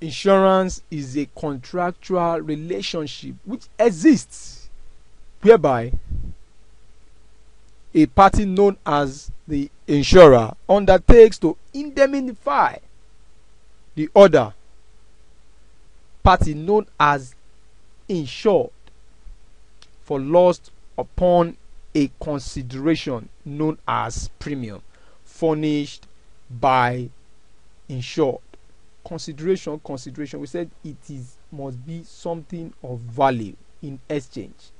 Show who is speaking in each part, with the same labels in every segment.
Speaker 1: insurance is a contractual relationship which exists whereby a party known as the insurer undertakes to indemnify the other party known as insured for loss upon a consideration known as premium furnished by insured consideration consideration. We said it is must be something of value in exchange.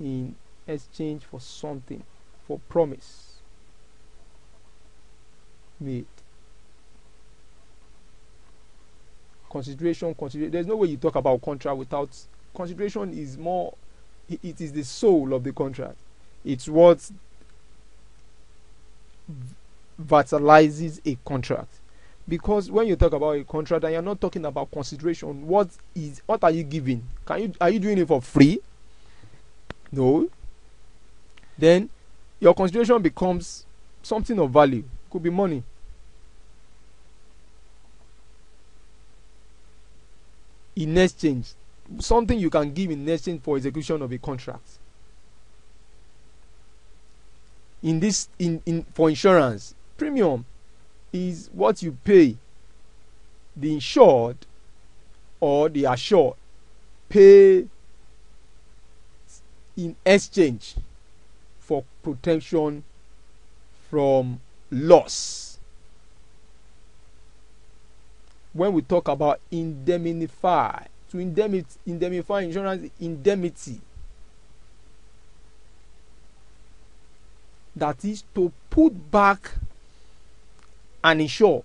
Speaker 1: In exchange for something for promise made. Consideration consider there's no way you talk about contract without consideration is more it is the soul of the contract. It's what vitalizes a contract. Because when you talk about a contract and you're not talking about consideration what is what are you giving? Can you are you doing it for free? No. Then your consideration becomes something of value. Could be money. In exchange something you can give in exchange for execution of a contract. In this in, in for insurance premium is what you pay the insured or the assured pay in exchange for protection from loss. When we talk about indemnify to indemnify indemnify insurance indemnity that is to put back an insured.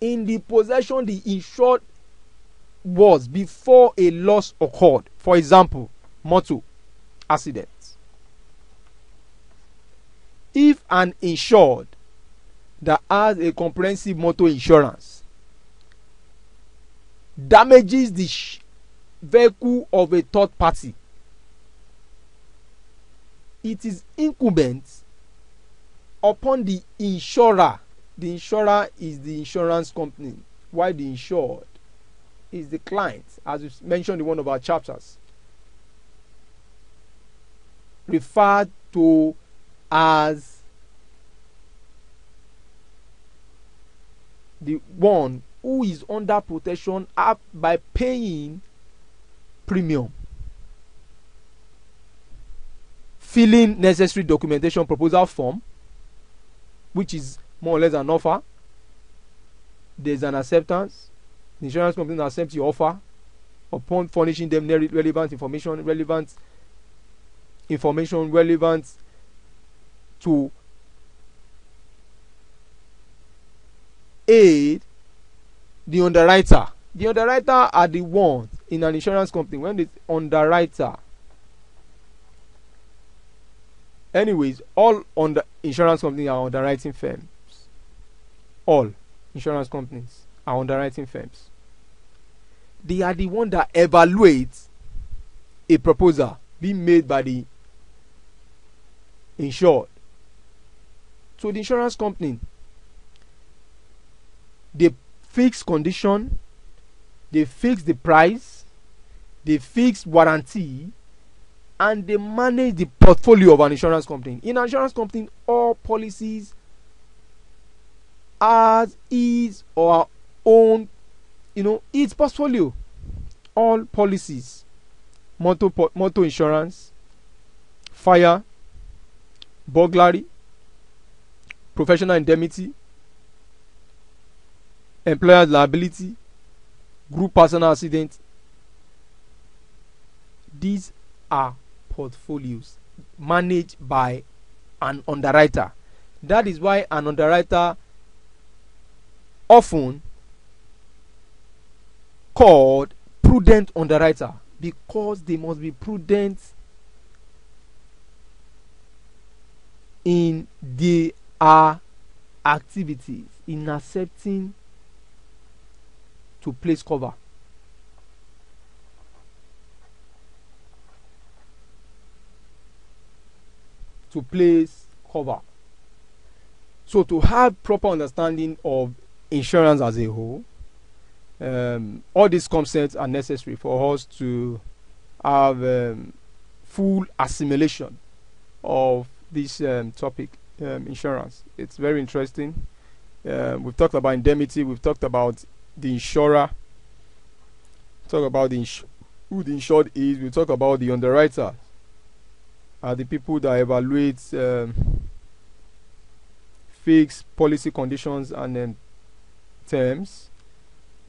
Speaker 1: In the possession the insured was before a loss occurred. For example motor accident. If an insured that has a comprehensive motor insurance damages the vehicle of a third party it is incumbent upon the insurer the insurer is the insurance company while the insured is the client as we mentioned in one of our chapters. Referred to as the one who is under protection up by paying premium. Filling necessary documentation proposal form which is more or less an offer. There is an acceptance. The insurance company accepts your offer upon furnishing them relevant information relevant information relevant to aid the underwriter. The underwriter are the ones in an insurance company. When the underwriter anyways all under insurance company are underwriting firms all insurance companies are underwriting firms. They are the one that evaluate a proposal being made by the insured. So the insurance company they fix condition they fix the price they fix warranty and they manage the portfolio of an insurance company. In an insurance company all policies as is or own you know its portfolio all policies motor motor insurance fire burglary professional indemnity employer's liability group personal accident. These are portfolios managed by an underwriter. That is why an underwriter often called prudent underwriter because they must be prudent in their activities in accepting to place cover. To place cover. So to have proper understanding of insurance as a whole. Um, all these concepts are necessary for us to have um, full assimilation of this um, topic, um, insurance. It's very interesting. Uh, we've talked about indemnity. We've talked about the insurer. Talk about the who the insured is. We talk about the underwriter. Are the people that evaluate um, fix policy conditions and then terms,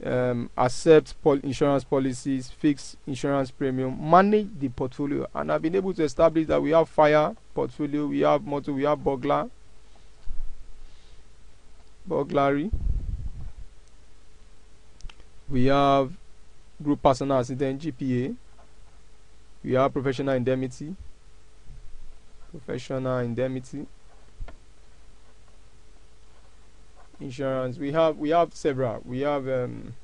Speaker 1: um, accept pol- insurance policies, fix insurance premium, manage the portfolio. And I've been able to establish that we have fire portfolio, we have motor, we have burglar, burglary, we have group personal accident GPA, we have professional indemnity, professional indemnity. Insurance. We have we have several. We have um,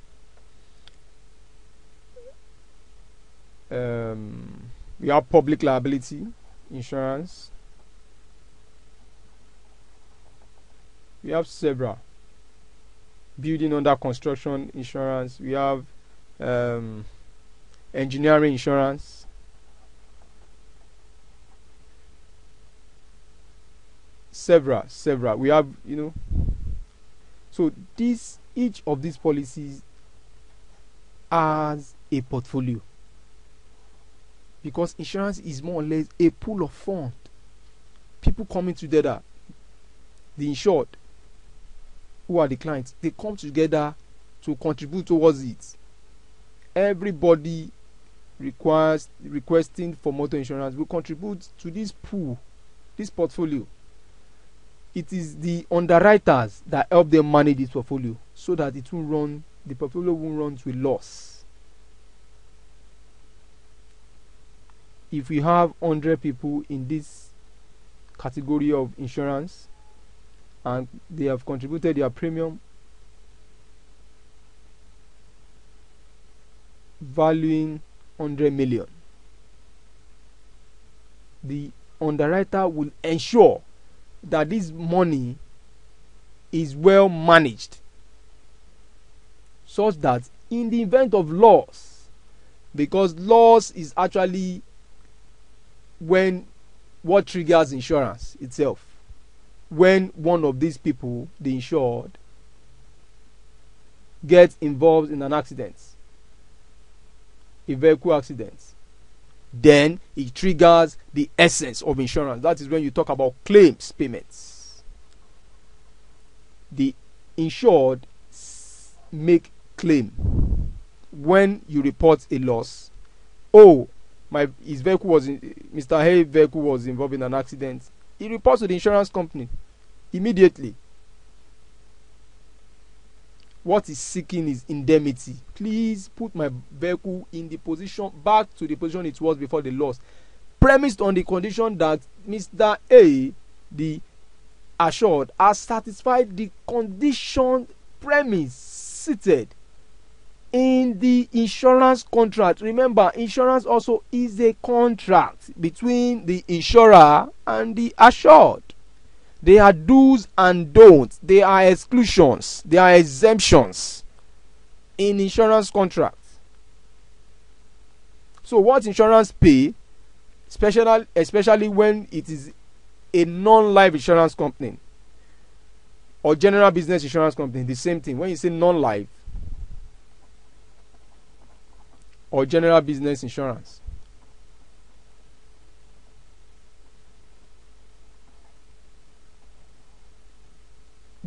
Speaker 1: um, we have public liability insurance. We have several. Building under construction insurance. We have um, engineering insurance. Several several. We have you know so this each of these policies has a portfolio. Because insurance is more or less a pool of fund. People coming together the insured who are the clients they come together to contribute towards it. Everybody requires requesting for motor insurance will contribute to this pool this portfolio it is the underwriters that help them manage this portfolio so that it will run the portfolio won't run to a loss. If we have 100 people in this category of insurance and they have contributed their premium valuing 100 million the underwriter will ensure that this money is well managed such that in the event of loss because loss is actually when what triggers insurance itself. When one of these people the insured gets involved in an accident a vehicle accident then it triggers the essence of insurance. That is when you talk about claims payments. The insured make claim when you report a loss. Oh, my his vehicle was in, Mr. Hay vehicle was involved in an accident. He reports to the insurance company immediately what is seeking is indemnity. Please put my vehicle in the position back to the position it was before the loss. Premised on the condition that mr a the assured has satisfied the condition premise seated in the insurance contract. Remember insurance also is a contract between the insurer and the assured they are do's and don'ts. They are exclusions. They are exemptions in insurance contracts. So what insurance pay, especially especially when it is a non-life insurance company or general business insurance company, the same thing. When you say non-life or general business insurance,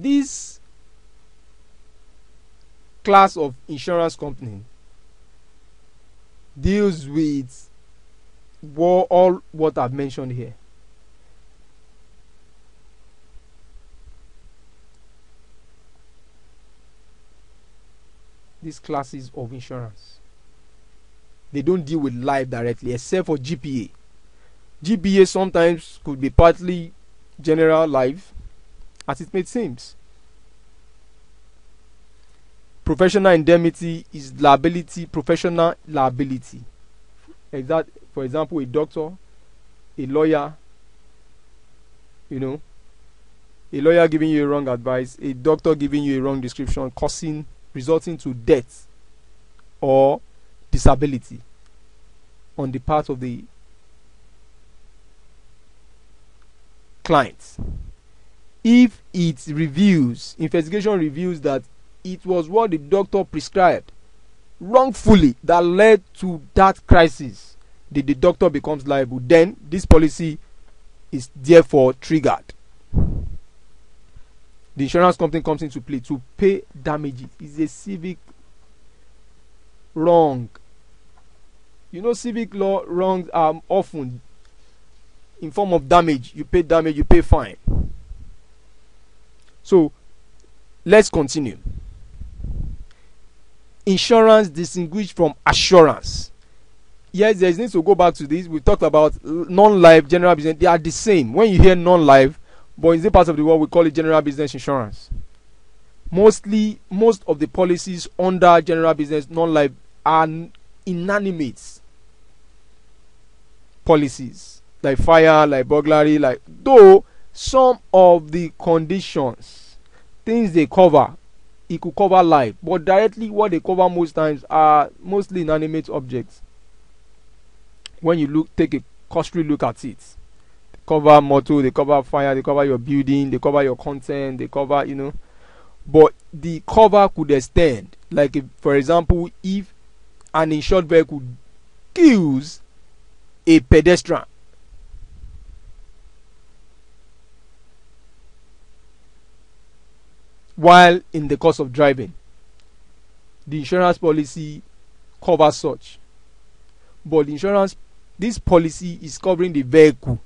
Speaker 1: this class of insurance company deals with all what I've mentioned here. These classes of insurance. They don't deal with life directly except for GPA. GPA sometimes could be partly general life as it may seem. Professional indemnity is liability, professional liability. Exact, for example, a doctor, a lawyer, you know, a lawyer giving you a wrong advice, a doctor giving you a wrong description, causing resulting to death or disability on the part of the client. If it reviews, investigation reviews that it was what the doctor prescribed wrongfully that led to that crisis, the, the doctor becomes liable. Then this policy is therefore triggered. The insurance company comes into play to pay damages. It's a civic wrong. You know, civic law wrongs are often in form of damage. You pay damage, you pay fine. So let's continue. Insurance distinguished from assurance. Yes, there is need to go back to this. We talked about non-life general business. They are the same. When you hear non-life, but in the part of the world we call it general business insurance. Mostly, most of the policies under general business non-life are inanimate policies like fire, like burglary, like though some of the conditions, things they cover, it could cover life, but directly what they cover most times are mostly inanimate objects. When you look, take a cursory look at it, they cover motor, they cover fire, they cover your building, they cover your content, they cover you know, but the cover could extend. Like if, for example, if an insured vehicle kills a pedestrian while in the course of driving. The insurance policy covers such. But insurance, this policy is covering the vehicle,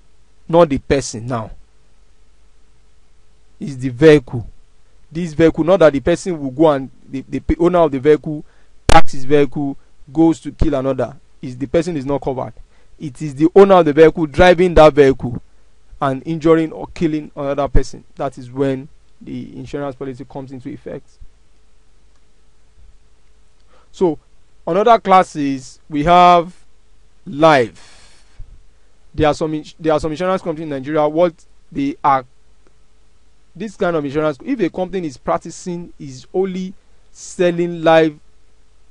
Speaker 1: not the person now. It's the vehicle. This vehicle, not that the person will go and the, the owner of the vehicle parks his vehicle, goes to kill another. Is the person is not covered. It is the owner of the vehicle driving that vehicle and injuring or killing another person. That is when the insurance policy comes into effect. So, on other classes, we have life. There are some there are some insurance companies in Nigeria. What they are, this kind of insurance. If a company is practicing is only selling life,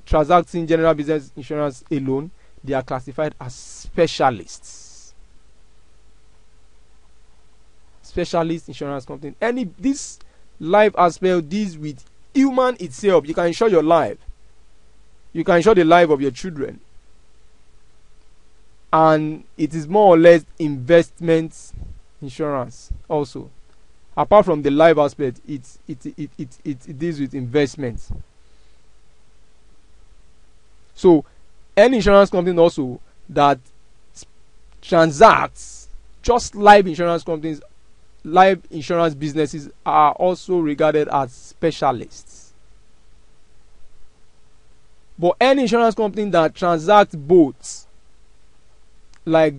Speaker 1: transacting general business insurance alone, they are classified as specialists. Specialist insurance company. Any this life aspect deals with human itself. You can insure your life. You can insure the life of your children. And it is more or less investment insurance also. Apart from the life aspect it it it it, it, it deals with investments so any insurance company also that transacts just life insurance companies life insurance businesses are also regarded as specialists. But any insurance company that transacts both, like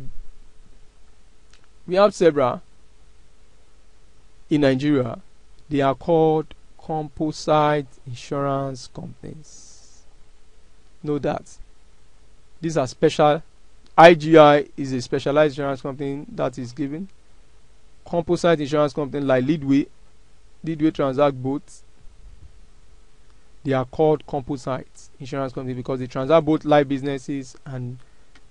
Speaker 1: we have several in Nigeria, they are called composite insurance companies. Know that. These are special. IGI is a specialized insurance company that is given composite insurance company like Leadway, Leadway transact both. They are called composite insurance company because they transact both life businesses and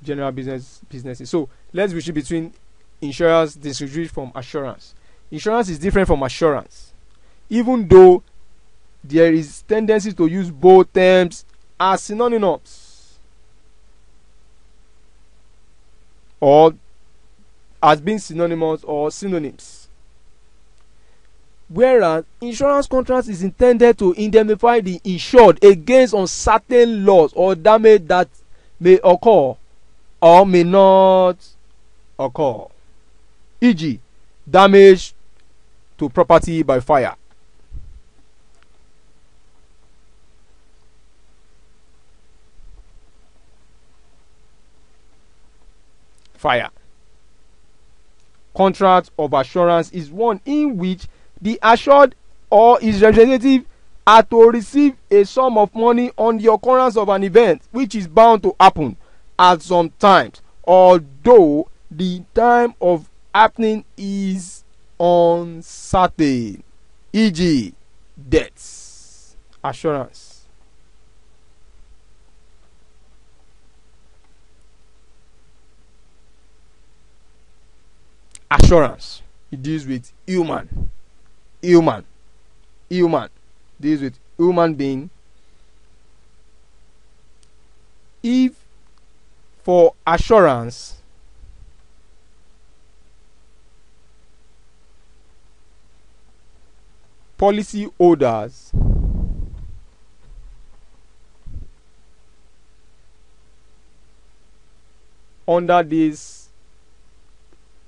Speaker 1: general business businesses. So let's switch between insurance distinguished from assurance. Insurance is different from assurance, even though there is tendency to use both terms as synonyms or as being synonymous or synonyms. Whereas insurance contract is intended to indemnify the insured against uncertain loss or damage that may occur or may not occur. E.g., damage to property by fire. Fire contract of assurance is one in which the assured or his representative are to receive a sum of money on the occurrence of an event which is bound to happen at some times although the time of happening is uncertain e.g. debts assurance assurance it deals with human. Human. Human. Deals with human being. If for assurance policy holders under this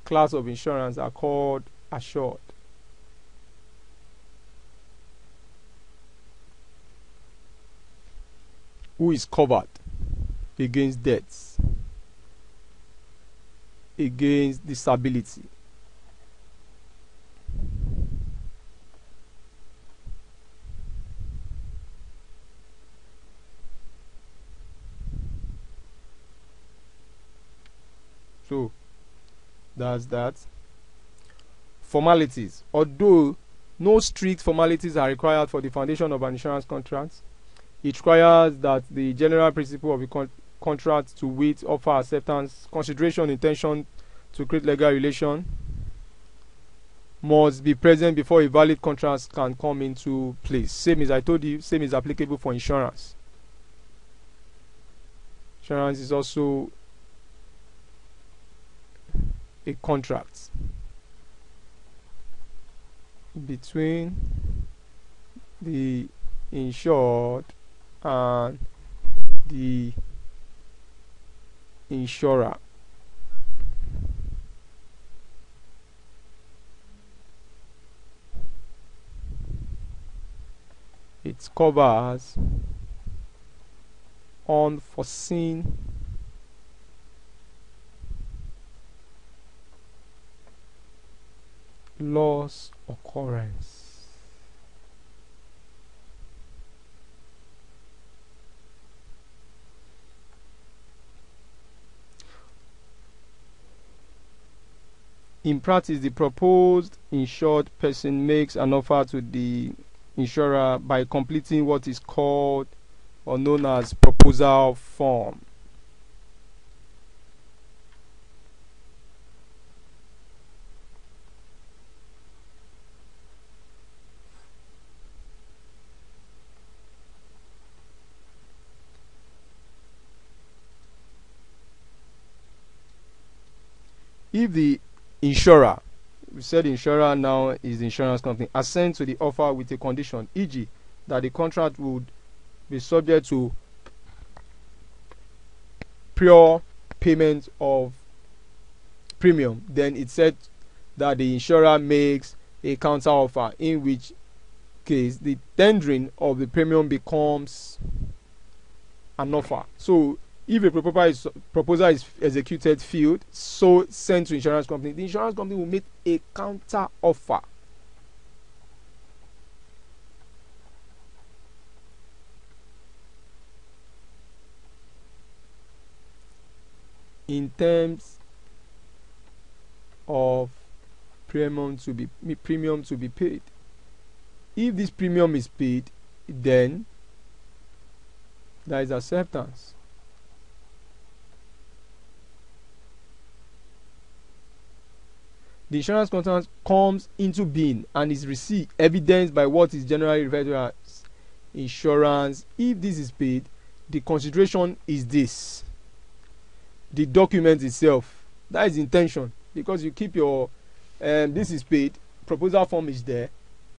Speaker 1: class of insurance are called assured. Who is covered against debts against disability so that's that. Formalities. Although no strict formalities are required for the foundation of an insurance contract it requires that the general principle of a con contract to wait offer acceptance consideration intention to create legal relation must be present before a valid contract can come into place. Same as i told you same is applicable for insurance. Insurance is also a contract between the insured and the insurer. It covers unforeseen loss occurrence in practice, the proposed insured person makes an offer to the insurer by completing what is called or known as proposal form. If the insurer we said insurer now is the insurance company assent to the offer with a condition e.g. that the contract would be subject to pure payment of premium then it said that the insurer makes a counter offer in which case the tendering of the premium becomes an offer so if a proposal is, proposal is executed field so sent to insurance company the insurance company will make a counter offer. In terms of premium to be premium to be paid. If this premium is paid then there is acceptance the insurance contract comes into being and is received evidenced by what is generally referred to as insurance. If this is paid the consideration is this. The document itself. That is intention. Because you keep your um, this is paid proposal form is there